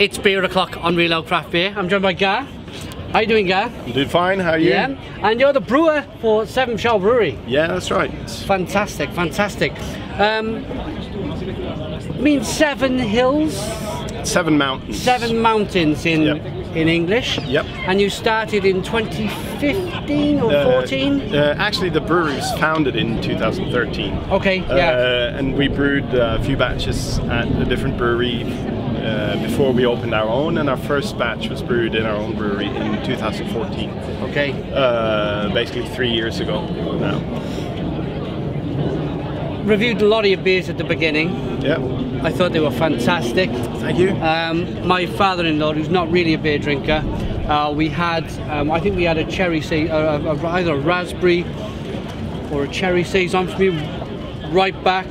It's beer o'clock on Real Ale Craft Beer. I'm joined by Gar. How you doing, Gar? I'm doing fine. How are you? Yeah. And you're the brewer for Seven Fjell Brewery. Yeah, that's right. Fantastic, fantastic. Um, means seven hills, Seven mountains. seven mountains in Yep. In English. Yep. And you started in 2015 or Uh, 14? Uh, actually, the brewery was founded in 2013. Okay, yeah. Uh, and we brewed uh, a few batches at a different brewery uh, before we opened our own, and our first batch was brewed in our own brewery in 2014. okay. Uh, basically three years ago now. Reviewed a lot of your beers at the beginning. Yeah. I thought they were fantastic. Thank you. Um, my father-in-law, who's not really a beer drinker, uh, we had, um, I think we had a cherry, sa- uh, either a raspberry or a cherry saison for me. Right back,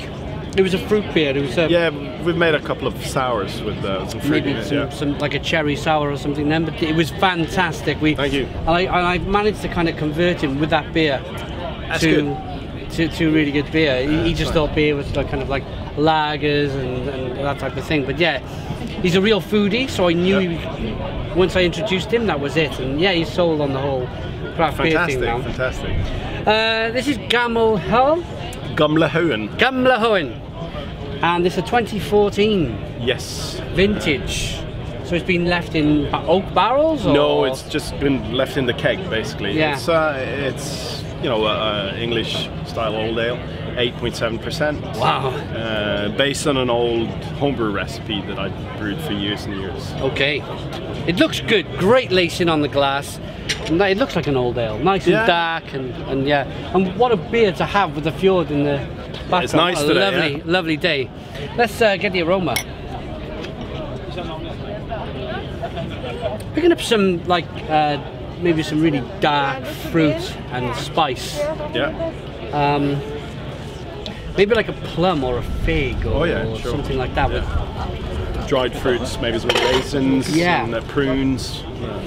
it was a fruit beer. It was a, yeah, we've made a couple of sours with uh, some fruit maybe some, Yeah. some like a cherry sour or something. Then, but it was fantastic. We, Thank you. And I, and I managed to kind of convert him with that beer That's to, good. To to really good beer. He, he just thought beer was like kind of like lagers and, and that type of thing. But yeah, he's a real foodie, so I knew Yep. he, once I introduced him, that was it. And yeah, he's sold on the whole craft beer Fantastic, thing now. fantastic. Uh, this is Gamel Hull, Gumlahoen. Gamlehaugen, and this is a 2014 Yes. vintage. So it's been left in oak barrels? Or? No, it's just been left in the keg basically. Yeah. It's uh, it's you know uh, English style old ale, 8.7 percent. Wow. Uh, based on an old homebrew recipe that I brewed for years and years. Okay. It looks good. Great lacing on the glass. It looks like an old ale. Nice and dark and, and yeah. And what a beer to have with the fjord in the background. It's nice today, lovely, yeah. lovely day. Let's uh, get the aroma. Picking up some like uh, maybe some really dark fruit and spice. Yeah. Um, maybe like a plum or a fig or, Oh, yeah, or sure. something like that. With, Dried fruits, maybe some raisins, Yeah. and prunes. Uh,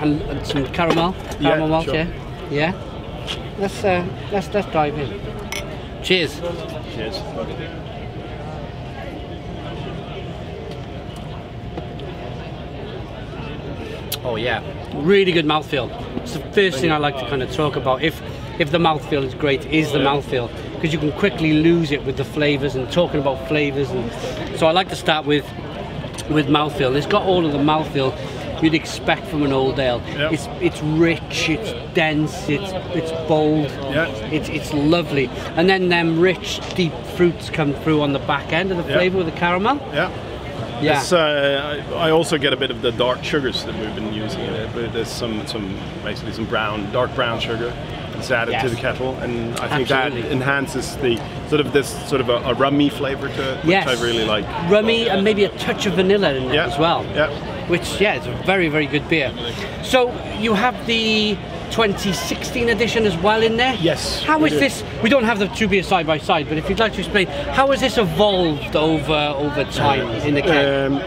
and, and some caramel, Yeah, caramel malt, sure. yeah, yeah. Let's uh, let's let's dive in. Cheers. cheers. Oh yeah, really good mouthfeel. It's the first thing I like to kind of talk about. If if the mouthfeel is great, is the mouthfeel because you can quickly lose it with the flavors and talking about flavors and so I like to start with with mouthfeel. It's got all of the mouthfeel you'd expect from an old ale. Yeah. It's it's rich, it's dense, it's it's bold. Yeah. It's it's lovely. And then them rich deep fruits come through on the back end of the Yeah. flavor with the caramel. Yeah. Yeah. Uh, I I also get a bit of the dark sugars that we've been using in it, but there's some, some basically some brown, dark brown sugar that's added to the kettle, and I think Absolutely. that enhances the sort of this sort of a, a rummy flavor to it, which Yes. I really like. Rummy and maybe a touch of vanilla in it Yeah. as well. Yeah. Which, yeah, it's a very, very good beer. So you have the 2016 edition as well in there? Yes, How is do. this? We don't have the two beers side by side, but if you'd like to explain, how has this evolved over over time in the keg? Um,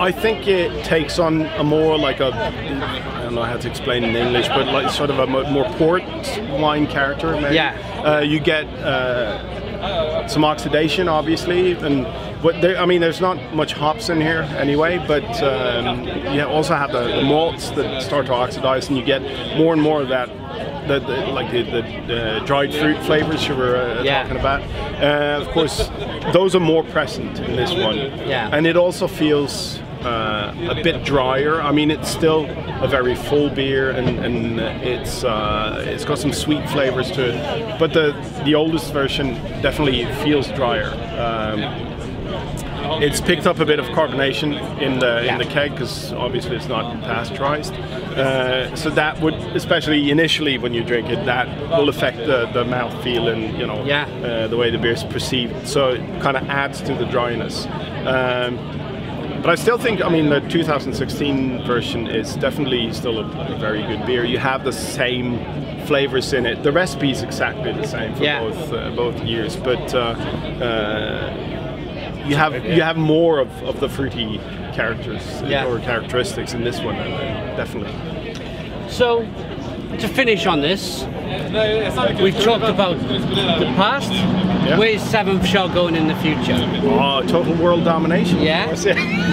I think it takes on a more like a I don't know how to explain in English, but like sort of a more port wine character. Maybe. Yeah. Uh, you get uh, some oxidation, obviously, and but there, I mean, there's not much hops in here anyway. But um, you also have the, the malts that start to oxidize, and you get more and more of that. The, the, like the, the, dried fruit flavors you were uh, Yeah. talking about. Uh, of course, those are more present in this one. Yeah. And it also feels uh, a bit drier. I mean, it's still a very full beer, and, and it's uh, it's got some sweet flavors to it. But the the oldest version definitely feels drier. Um, it's picked up a bit of carbonation in the Yeah. in the keg because obviously it's not pasteurized. Uh, so that would, especially initially when you drink it, that will affect the, the mouth feel and you know Yeah. uh, the way the beer is perceived. So it kind of adds to the dryness. Um, but I still think, I mean, the 2016 version is definitely still a, a very good beer. You have the same flavors in it. The recipe is exactly the same for Yeah. both uh, both years, but uh, uh, you have you have more of, of the fruity characters Yeah. or characteristics in this one, uh, definitely. So to finish on this, we've talked about the past. Yeah. Where's Seventh Fjell going in the future? Oh, total world domination. Yeah.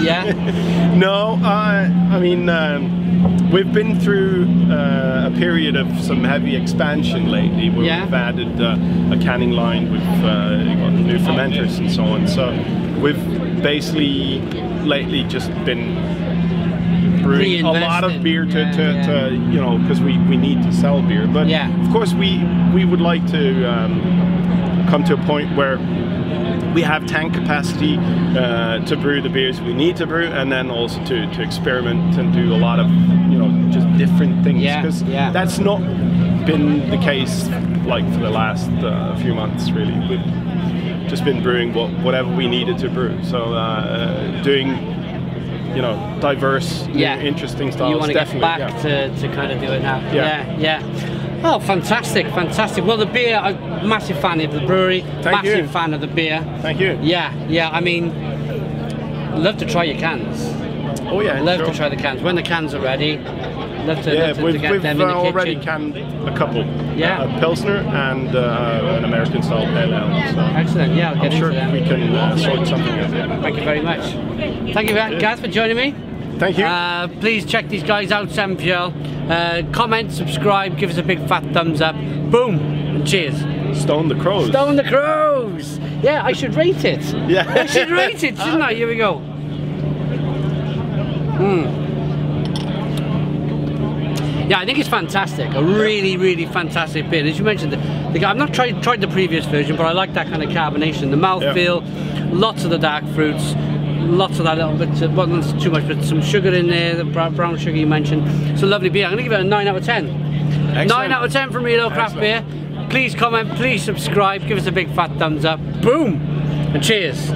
Yeah, no, uh, I mean, um, we've been through uh, a period of some heavy expansion lately where Yeah. we've added uh, a canning line, we've uh, got new fermenters and so on. So we've basically lately just been brewing a lot of beer to, Yeah, to, yeah. to you know, because we, we need to sell beer. But Yeah. of course, we, we would like to um, come to a point where we have tank capacity uh, to brew the beers we need to brew, and then also to, to experiment and do a lot of you know just different things. Yeah, Because yeah. that's not been the case like for the last uh, few months really. We've just been brewing what, whatever we needed to brew. So uh, doing you know diverse, Yeah. interesting styles. you want to get back yeah. to, to kind of do it now. Yeah. yeah, yeah. Oh, fantastic, fantastic. Well, the beer, I'm a massive fan of the brewery, Thank massive you. fan of the beer. Thank you. Yeah, yeah, I mean, love to try your cans. Oh yeah. Love sure. to try the cans. When the cans are ready, love to, Yeah, love to, to we've, get we've uh, already canned a couple. Yeah. A Pilsner and uh, an American style pale ale. So Excellent, yeah, I'll get I'm sure we can uh, sort something out. Thank you very much. Thank you, guys, for joining me. Thank you. Uh, please check these guys out, Sam Fuel. Uh, comment, subscribe, give us a big fat thumbs up. Boom, and cheers. Stone the Crows. Stone the Crows! Yeah, I should rate it. Yeah. I should rate it, shouldn't I? Here we go. Hmm. Yeah, I think it's fantastic. A really, really fantastic beer. As you mentioned, the, the I've not tried tried the previous version, but I like that kind of carbonation. The mouthfeel, lots of the dark fruits, lots of that little bit, uh, well, not too much, but some sugar in there, the brown, sugar you mentioned. It's a lovely beer. I'm going to give it a 9 out of 10. Excellent. 9 out of 10 from Real Craft. Beer. Please comment, please subscribe, give us a big fat thumbs up. Boom! And cheers.